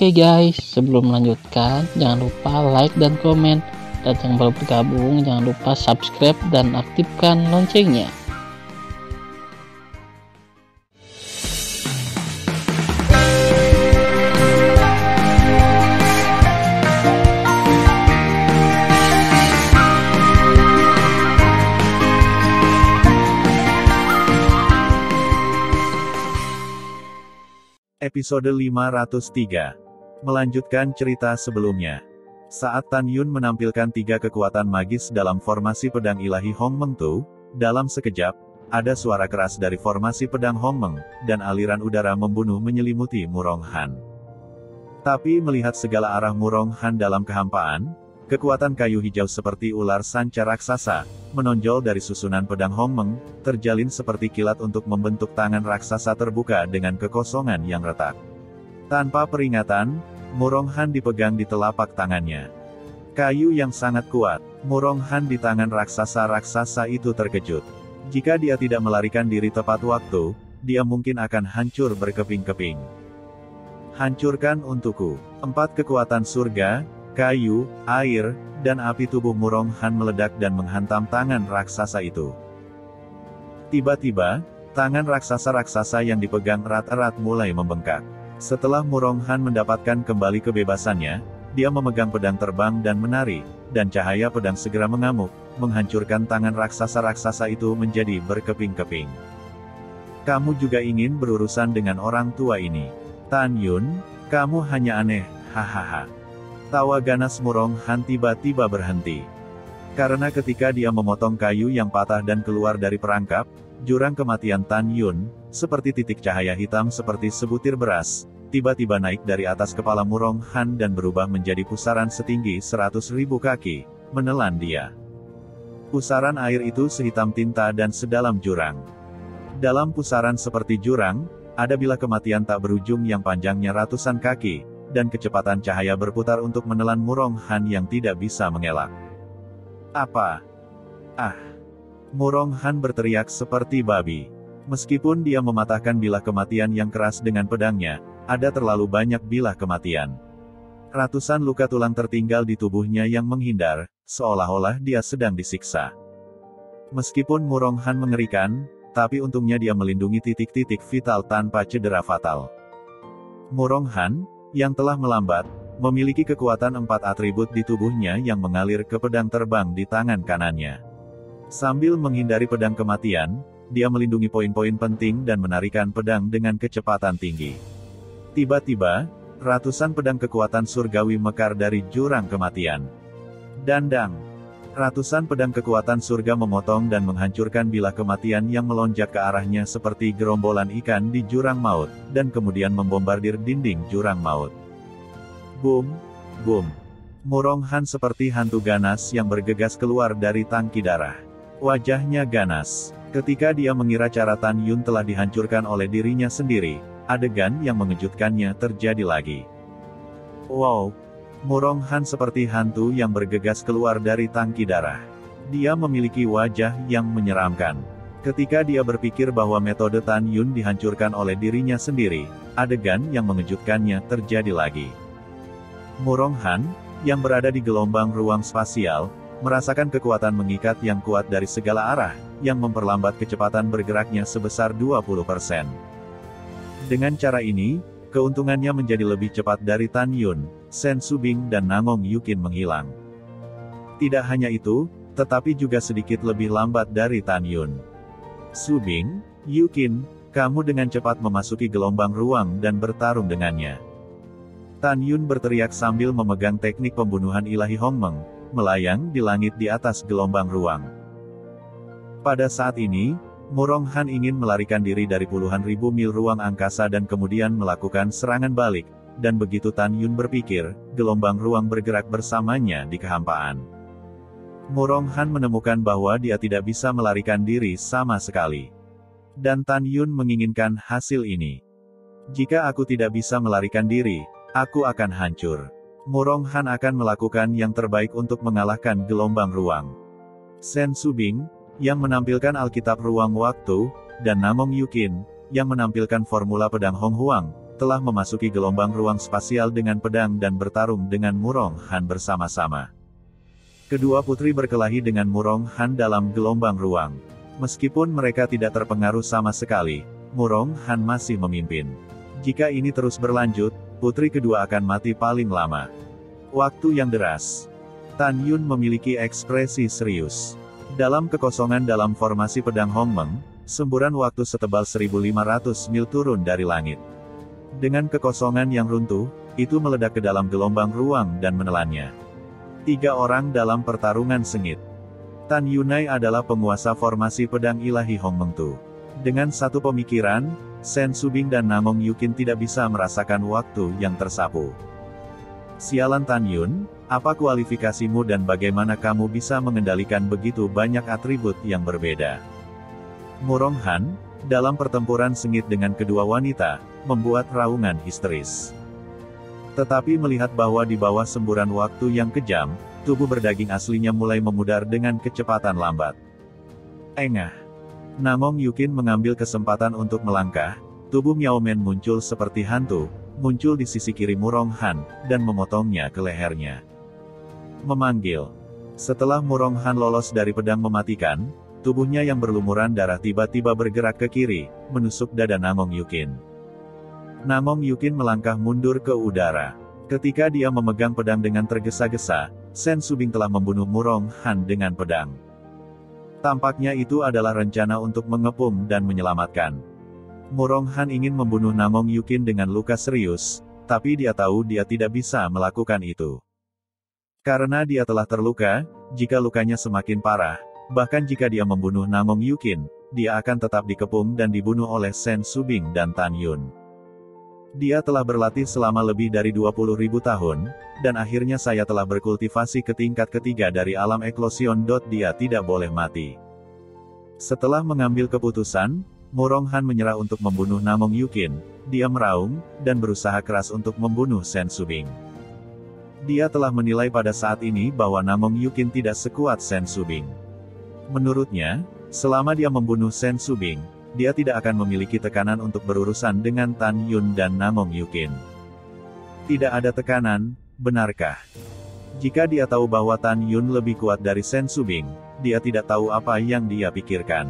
Oke guys, sebelum melanjutkan, jangan lupa like dan komen. Dan yang baru bergabung, jangan lupa subscribe dan aktifkan loncengnya. Episode 503. Melanjutkan cerita sebelumnya. Saat Tan Yun menampilkan tiga kekuatan magis dalam formasi pedang ilahi Hong Meng Tu, dalam sekejap, ada suara keras dari formasi pedang Hong Meng, dan aliran udara membunuh menyelimuti Murong Han. Tapi melihat segala arah Murong Han dalam kehampaan, Kekuatan kayu hijau seperti ular sanca raksasa, menonjol dari susunan pedang Hong Meng, terjalin seperti kilat untuk membentuk tangan raksasa terbuka dengan kekosongan yang retak. Tanpa peringatan, Murong Han dipegang di telapak tangannya. Kayu yang sangat kuat, Murong Han di tangan raksasa-raksasa itu terkejut. Jika dia tidak melarikan diri tepat waktu, dia mungkin akan hancur berkeping-keping. Hancurkan untukku. Empat kekuatan surga, kayu, air, dan api tubuh Murong Han meledak dan menghantam tangan raksasa itu. Tiba-tiba, tangan raksasa-raksasa yang dipegang erat-erat mulai membengkak. Setelah Murong Han mendapatkan kembali kebebasannya, dia memegang pedang terbang dan menari, dan cahaya pedang segera mengamuk, menghancurkan tangan raksasa-raksasa itu menjadi berkeping-keping. Kamu juga ingin berurusan dengan orang tua ini. Tan Yun, kamu hanya aneh, hahaha. Tawa ganas Murong Han tiba-tiba berhenti. Karena ketika dia memotong kayu yang patah dan keluar dari perangkap, jurang kematian Tan Yun, seperti titik cahaya hitam seperti sebutir beras, tiba-tiba naik dari atas kepala Murong Han dan berubah menjadi pusaran setinggi seratus ribu kaki, menelan dia. Pusaran air itu sehitam tinta dan sedalam jurang. Dalam pusaran seperti jurang, ada bilah kematian tak berujung yang panjangnya ratusan kaki, dan kecepatan cahaya berputar untuk menelan Murong Han yang tidak bisa mengelak. Apa? Ah! Murong Han berteriak seperti babi. Meskipun dia mematahkan bilah kematian yang keras dengan pedangnya, ada terlalu banyak bilah kematian. Ratusan luka tulang tertinggal di tubuhnya yang menghindar, seolah-olah dia sedang disiksa. Meskipun Murong Han mengerikan, tapi untungnya dia melindungi titik-titik vital tanpa cedera fatal. Murong Han, yang telah melambat, memiliki kekuatan empat atribut di tubuhnya yang mengalir ke pedang terbang di tangan kanannya. Sambil menghindari pedang kematian, dia melindungi poin-poin penting dan menarikan pedang dengan kecepatan tinggi. Tiba-tiba, ratusan pedang kekuatan surgawi mekar dari jurang kematian. Dandang. Ratusan pedang kekuatan surga memotong dan menghancurkan bilah kematian yang melonjak ke arahnya seperti gerombolan ikan di jurang maut, dan kemudian membombardir dinding jurang maut. Boom, boom. Murong Han seperti hantu ganas yang bergegas keluar dari tangki darah. Wajahnya ganas. Ketika dia mengira cara Tan Yun telah dihancurkan oleh dirinya sendiri, adegan yang mengejutkannya terjadi lagi. Wow, Murong Han seperti hantu yang bergegas keluar dari tangki darah. Dia memiliki wajah yang menyeramkan. Ketika dia berpikir bahwa metode Tan Yun dihancurkan oleh dirinya sendiri, adegan yang mengejutkannya terjadi lagi. Murong Han, yang berada di gelombang ruang spasial, merasakan kekuatan mengikat yang kuat dari segala arah, yang memperlambat kecepatan bergeraknya sebesar 20%. Dengan cara ini, keuntungannya menjadi lebih cepat dari Tan Yun, Sen Subing dan Nangong Yukin menghilang. Tidak hanya itu, tetapi juga sedikit lebih lambat dari Tan Yun. Subing, Yukin, kamu dengan cepat memasuki gelombang ruang dan bertarung dengannya. Tan Yun berteriak sambil memegang teknik pembunuhan ilahi Hong Meng, melayang di langit di atas gelombang ruang. Pada saat ini, Murong Han ingin melarikan diri dari puluhan ribu mil ruang angkasa dan kemudian melakukan serangan balik, dan begitu Tan Yun berpikir, gelombang ruang bergerak bersamanya di kehampaan. Murong Han menemukan bahwa dia tidak bisa melarikan diri sama sekali. Dan Tan Yun menginginkan hasil ini. Jika aku tidak bisa melarikan diri, aku akan hancur. Murong Han akan melakukan yang terbaik untuk mengalahkan gelombang ruang. Sen Subing, yang menampilkan Alkitab Ruang Waktu, dan Namong Yukin, yang menampilkan formula pedang Hong Huang, telah memasuki gelombang ruang spasial dengan pedang dan bertarung dengan Murong Han bersama-sama. Kedua putri berkelahi dengan Murong Han dalam gelombang ruang. Meskipun mereka tidak terpengaruh sama sekali, Murong Han masih memimpin. Jika ini terus berlanjut, putri kedua akan mati paling lama. Waktu yang deras. Tan Yun memiliki ekspresi serius. Dalam kekosongan dalam formasi pedang Hong Meng, semburan waktu setebal 1500 mil turun dari langit. Dengan kekosongan yang runtuh, itu meledak ke dalam gelombang ruang dan menelannya. Tiga orang dalam pertarungan sengit. Tan Yunai adalah penguasa formasi pedang ilahi Hong Meng Tu. Dengan satu pemikiran, Sen Subing dan Namong Yukin tidak bisa merasakan waktu yang tersapu. Sialan Tan Yun, apa kualifikasimu dan bagaimana kamu bisa mengendalikan begitu banyak atribut yang berbeda? Murong Han, dalam pertempuran sengit dengan kedua wanita, membuat raungan histeris. Tetapi melihat bahwa di bawah semburan waktu yang kejam, tubuh berdaging aslinya mulai memudar dengan kecepatan lambat. Engah. Namong Yukin mengambil kesempatan untuk melangkah, tubuh Miao Men muncul seperti hantu, muncul di sisi kiri Murong Han, dan memotongnya ke lehernya. Memanggil. Setelah Murong Han lolos dari pedang mematikan, tubuhnya yang berlumuran darah tiba-tiba bergerak ke kiri, menusuk dada Namong Yukin. Namong Yukin melangkah mundur ke udara. Ketika dia memegang pedang dengan tergesa-gesa, Sen Subing telah membunuh Murong Han dengan pedang. Tampaknya itu adalah rencana untuk mengepung dan menyelamatkan. Murong Han ingin membunuh Namong Yukin dengan luka serius, tapi dia tahu dia tidak bisa melakukan itu. Karena dia telah terluka, jika lukanya semakin parah, bahkan jika dia membunuh Namong Yukin, dia akan tetap dikepung dan dibunuh oleh Sen Subing dan Tan Yun. Dia telah berlatih selama lebih dari 20 ribu tahun, dan akhirnya saya telah berkultivasi ke tingkat ketiga dari alam eklosion. Dia tidak boleh mati. Setelah mengambil keputusan, Murong Han menyerah untuk membunuh Namong Yukin, dia meraung, dan berusaha keras untuk membunuh Sen Subing. Dia telah menilai pada saat ini bahwa Namong Yukin tidak sekuat Sen Subing. Menurutnya, selama dia membunuh Sen Subing, dia tidak akan memiliki tekanan untuk berurusan dengan Tan Yun dan Namong Yukin. Tidak ada tekanan, Benarkah? Jika dia tahu bahwa Tan Yun lebih kuat dari Sen Subing, dia tidak tahu apa yang dia pikirkan.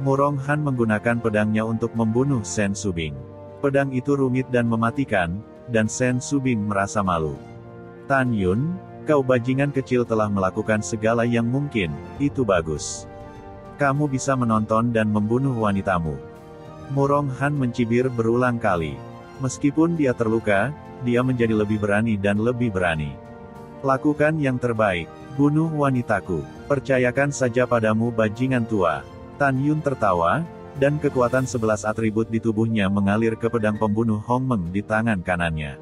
Murong Han menggunakan pedangnya untuk membunuh Sen Subing. Pedang itu rumit dan mematikan, dan Sen Subing merasa malu. Tan Yun, kau bajingan kecil telah melakukan segala yang mungkin, itu bagus. Kamu bisa menonton dan membunuh wanitamu. Murong Han mencibir berulang kali. Meskipun dia terluka, dia menjadi lebih berani dan lebih berani. Lakukan yang terbaik, bunuh wanitaku, percayakan saja padamu bajingan tua. Tan Yun tertawa, dan kekuatan sebelas atribut di tubuhnya mengalir ke pedang pembunuh Hong Meng di tangan kanannya.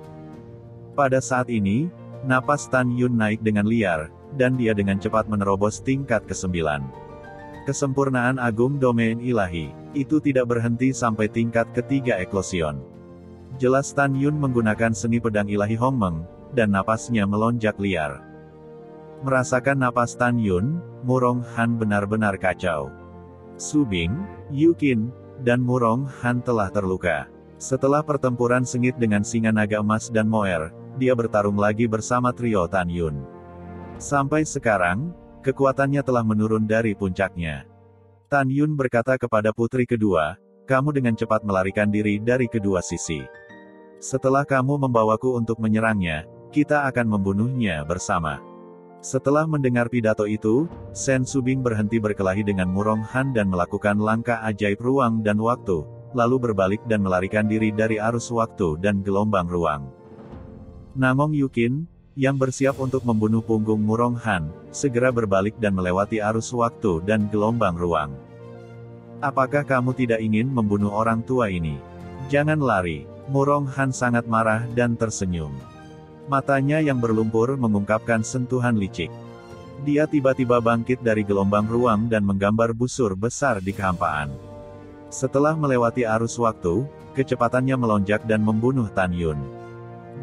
Pada saat ini, napas Tan Yun naik dengan liar, dan dia dengan cepat menerobos tingkat ke-9. Kesempurnaan agung domain ilahi, itu tidak berhenti sampai tingkat ketiga eklosion. Jelas Tan Yun menggunakan seni pedang ilahi Hong Meng, dan napasnya melonjak liar. Merasakan napas Tan Yun, Murong Han benar-benar kacau. Subing, Yukin, dan Murong Han telah terluka. Setelah pertempuran sengit dengan singa naga emas dan Moer, dia bertarung lagi bersama trio Tan Yun. Sampai sekarang, kekuatannya telah menurun dari puncaknya. Tan Yun berkata kepada putri kedua, kamu dengan cepat melarikan diri dari kedua sisi. Setelah kamu membawaku untuk menyerangnya, kita akan membunuhnya bersama. Setelah mendengar pidato itu, Sen Subing berhenti berkelahi dengan Murong Han dan melakukan langkah ajaib ruang dan waktu, lalu berbalik dan melarikan diri dari arus waktu dan gelombang ruang. Namong Yukin, yang bersiap untuk membunuh punggung Murong Han, segera berbalik dan melewati arus waktu dan gelombang ruang. Apakah kamu tidak ingin membunuh orang tua ini? Jangan lari. Murong Han sangat marah dan tersenyum. Matanya yang berlumpur mengungkapkan sentuhan licik. Dia tiba-tiba bangkit dari gelombang ruang dan menggambar busur besar di kehampaan. Setelah melewati arus waktu, kecepatannya melonjak dan membunuh Tan Yun.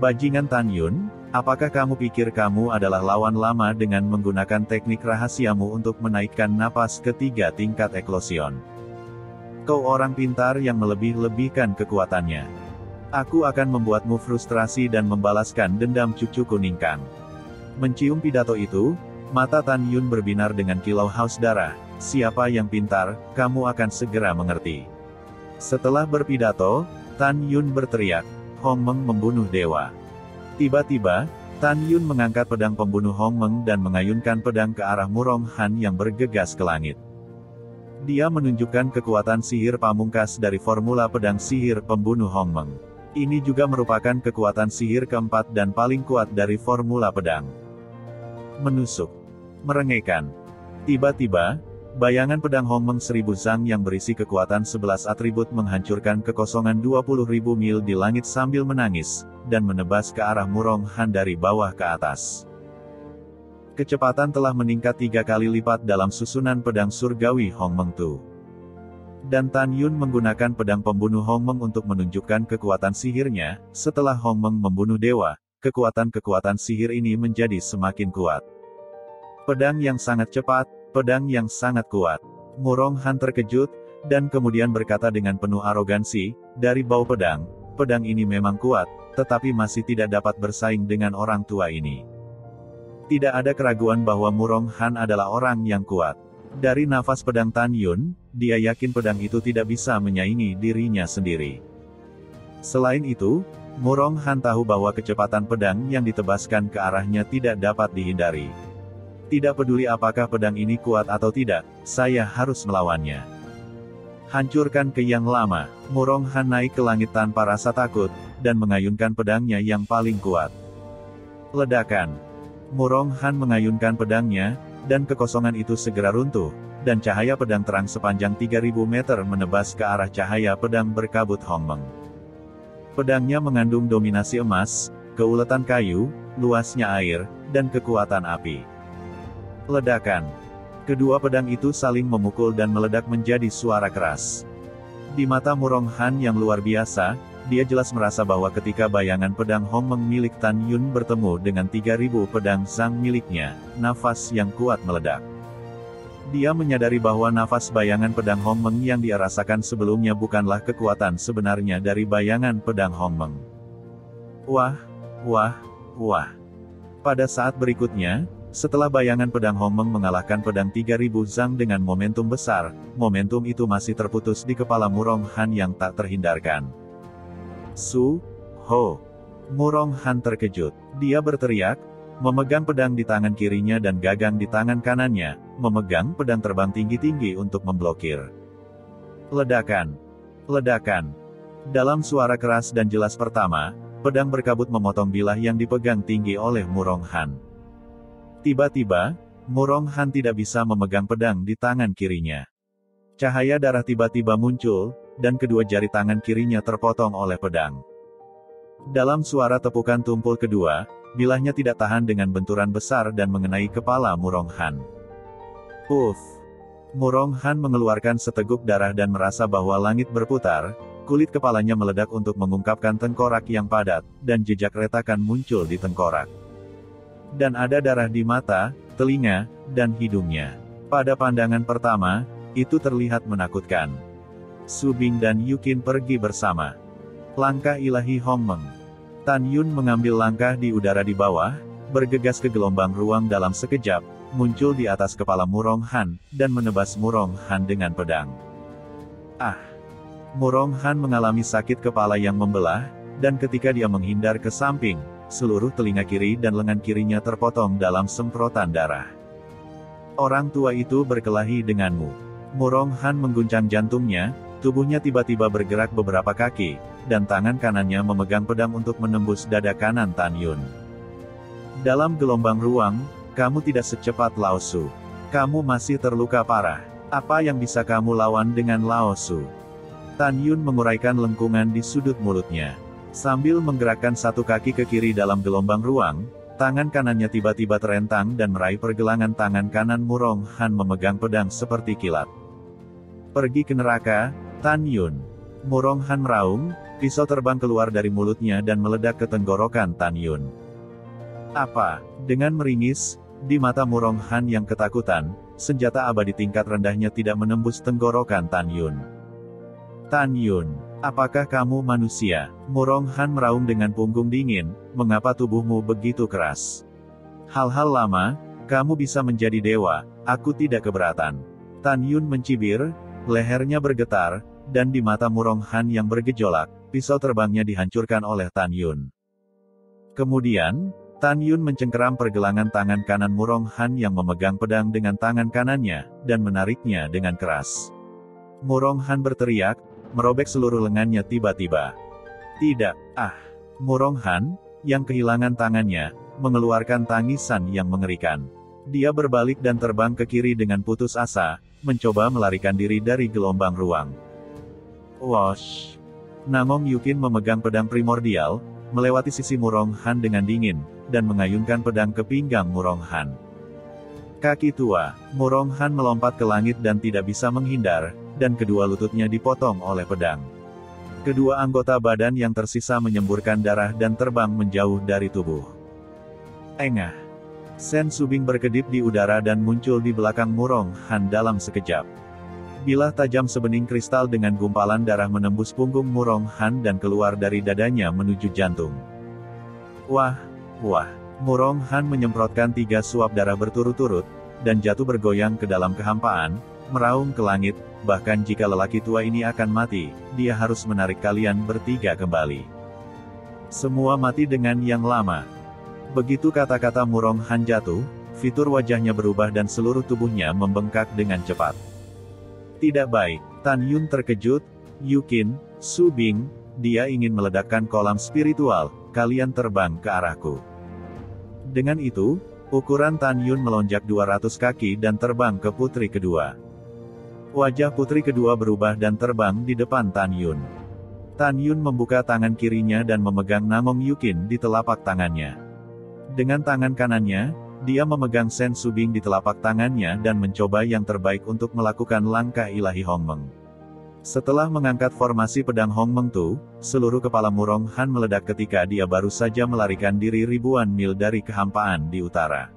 Bajingan Tan Yun, apakah kamu pikir kamu adalah lawan lama dengan menggunakan teknik rahasiamu untuk menaikkan napas ketiga tingkat eklosion? Kau orang pintar yang melebih-lebihkan kekuatannya. Aku akan membuatmu frustrasi dan membalaskan dendam cucuku Ningkang. Mencium pidato itu, mata Tan Yun berbinar dengan kilau haus darah. Siapa yang pintar, kamu akan segera mengerti. Setelah berpidato, Tan Yun berteriak, Hong Meng membunuh dewa. Tiba-tiba, Tan Yun mengangkat pedang pembunuh Hong Meng dan mengayunkan pedang ke arah Murong Han yang bergegas ke langit. Dia menunjukkan kekuatan sihir pamungkas dari formula pedang sihir pembunuh Hong Meng. Ini juga merupakan kekuatan sihir keempat dan paling kuat dari formula pedang. Menusuk. Merengekkan. Tiba-tiba, bayangan pedang Hong Meng seribu Zhang yang berisi kekuatan 11 atribut menghancurkan kekosongan 20.000 mil di langit sambil menangis, dan menebas ke arah Murong Han dari bawah ke atas. Kecepatan telah meningkat tiga kali lipat dalam susunan pedang surgawi Hong Meng Tu dan Tan Yun menggunakan pedang pembunuh Hong Meng untuk menunjukkan kekuatan sihirnya, setelah Hong Meng membunuh dewa, kekuatan-kekuatan sihir ini menjadi semakin kuat. Pedang yang sangat cepat, pedang yang sangat kuat. Murong Han terkejut, dan kemudian berkata dengan penuh arogansi, dari bau pedang, pedang ini memang kuat, tetapi masih tidak dapat bersaing dengan orang tua ini. Tidak ada keraguan bahwa Murong Han adalah orang yang kuat. Dari nafas pedang Tan Yun, dia yakin pedang itu tidak bisa menyaingi dirinya sendiri. Selain itu, Murong Han tahu bahwa kecepatan pedang yang ditebaskan ke arahnya tidak dapat dihindari. Tidak peduli apakah pedang ini kuat atau tidak, saya harus melawannya. Hancurkan ke yang lama, Murong Han naik ke langit tanpa rasa takut, dan mengayunkan pedangnya yang paling kuat. Ledakan. Murong Han mengayunkan pedangnya, dan kekosongan itu segera runtuh, dan cahaya pedang terang sepanjang 3000 meter menebas ke arah cahaya pedang berkabut Hong Meng. Pedangnya mengandung dominasi emas, keuletan kayu, luasnya air, dan kekuatan api. Ledakan. Kedua pedang itu saling memukul dan meledak menjadi suara keras. Di mata Murong Han yang luar biasa, dia jelas merasa bahwa ketika bayangan pedang Hong Meng milik Tan Yun bertemu dengan 3000 pedang Zhang miliknya, nafas yang kuat meledak. Dia menyadari bahwa nafas bayangan pedang Hong Meng yang dia rasakan sebelumnya bukanlah kekuatan sebenarnya dari bayangan pedang Hong Meng. Wah, wah, wah. Pada saat berikutnya, setelah bayangan pedang Hong Meng mengalahkan pedang 3000 Zhang dengan momentum besar, momentum itu masih terputus di kepala Murong Han yang tak terhindarkan. Su, Ho. Murong Han terkejut. Dia berteriak, memegang pedang di tangan kirinya dan gagang di tangan kanannya, memegang pedang terbang tinggi-tinggi untuk memblokir. Ledakan. Ledakan. Dalam suara keras dan jelas pertama, pedang berkabut memotong bilah yang dipegang tinggi oleh Murong Han. Tiba-tiba, Murong Han tidak bisa memegang pedang di tangan kirinya. Cahaya darah tiba-tiba muncul, dan kedua jari tangan kirinya terpotong oleh pedang. Dalam suara tepukan tumpul kedua, bilahnya tidak tahan dengan benturan besar dan mengenai kepala Murong Han. Uff! Murong Han mengeluarkan seteguk darah dan merasa bahwa langit berputar, kulit kepalanya meledak untuk mengungkapkan tengkorak yang padat, dan jejak retakan muncul di tengkorak. Dan ada darah di mata, telinga, dan hidungnya. Pada pandangan pertama, itu terlihat menakutkan. Subing dan Yukin pergi bersama. Langkah ilahi Hong Meng. Tan Yun mengambil langkah di udara di bawah, bergegas ke gelombang ruang dalam sekejap, muncul di atas kepala Murong Han, dan menebas Murong Han dengan pedang. Ah! Murong Han mengalami sakit kepala yang membelah, dan ketika dia menghindar ke samping, seluruh telinga kiri dan lengan kirinya terpotong dalam semprotan darah. Orang tua itu berkelahi denganmu. Murong Han mengguncang jantungnya, Tubuhnya tiba-tiba bergerak beberapa kaki, dan tangan kanannya memegang pedang untuk menembus dada kanan Tan Yun. Dalam gelombang ruang, kamu tidak secepat Lao Su. Kamu masih terluka parah. Apa yang bisa kamu lawan dengan Lao Su? Tan Yun menguraikan lengkungan di sudut mulutnya. Sambil menggerakkan satu kaki ke kiri dalam gelombang ruang, tangan kanannya tiba-tiba terentang dan meraih pergelangan tangan kanan Murong Han memegang pedang seperti kilat. Pergi ke neraka, Tan Yun. Murong Han meraung, pisau terbang keluar dari mulutnya dan meledak ke tenggorokan Tan Yun. Apa? Dengan meringis, di mata Murong Han yang ketakutan, senjata abadi tingkat rendahnya tidak menembus tenggorokan Tan Yun. Tan Yun. Apakah kamu manusia? Murong Han meraung dengan punggung dingin, mengapa tubuhmu begitu keras? Hal-hal lama, kamu bisa menjadi dewa, aku tidak keberatan. Tan Yun mencibir, lehernya bergetar, dan di mata Murong Han yang bergejolak, pisau terbangnya dihancurkan oleh Tan Yun. Kemudian, Tan Yun mencengkeram pergelangan tangan kanan Murong Han yang memegang pedang dengan tangan kanannya, dan menariknya dengan keras. Murong Han berteriak, merobek seluruh lengannya tiba-tiba. Tidak, ah. Murong Han, yang kehilangan tangannya, mengeluarkan tangisan yang mengerikan. Dia berbalik dan terbang ke kiri dengan putus asa, mencoba melarikan diri dari gelombang ruang. Wash. Namong Yukin memegang pedang primordial, melewati sisi Murong Han dengan dingin, dan mengayunkan pedang ke pinggang Murong Han. Kaki tua, Murong Han melompat ke langit dan tidak bisa menghindar, dan kedua lututnya dipotong oleh pedang. Kedua anggota badan yang tersisa menyemburkan darah dan terbang menjauh dari tubuh. Engah. Sen Subing berkedip di udara dan muncul di belakang Murong Han dalam sekejap. Bilah tajam sebening kristal dengan gumpalan darah menembus punggung Murong Han dan keluar dari dadanya menuju jantung. Wah, wah, Murong Han menyemprotkan tiga suap darah berturut-turut, dan jatuh bergoyang ke dalam kehampaan, meraung ke langit, bahkan jika lelaki tua ini akan mati, dia harus menarik kalian bertiga kembali. Semua mati dengan yang lama. Begitu kata-kata Murong Han jatuh, fitur wajahnya berubah dan seluruh tubuhnya membengkak dengan cepat. Tidak baik, Tan Yun terkejut, Yukin, Su Bing, dia ingin meledakkan kolam spiritual, kalian terbang ke arahku. Dengan itu, ukuran Tan Yun melonjak 200 kaki dan terbang ke putri kedua. Wajah putri kedua berubah dan terbang di depan Tan Yun. Tan Yun membuka tangan kirinya dan memegang Namong Yukin di telapak tangannya. Dengan tangan kanannya, dia memegang Sen Subing di telapak tangannya dan mencoba yang terbaik untuk melakukan langkah ilahi Hongmeng. Setelah mengangkat formasi pedang Hongmeng Tu, seluruh kepala Murong Han meledak ketika dia baru saja melarikan diri ribuan mil dari kehampaan di utara.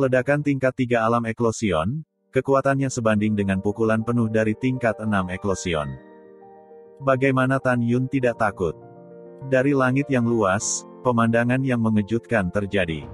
Ledakan tingkat tiga alam eklosion, Kekuatannya sebanding dengan pukulan penuh dari tingkat 6 eklosion. Bagaimana Tan Yun tidak takut? Dari langit yang luas, pemandangan yang mengejutkan terjadi.